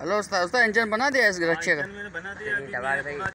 hello उस्ताद उस्ताद engine बना दिया इस रक्षे का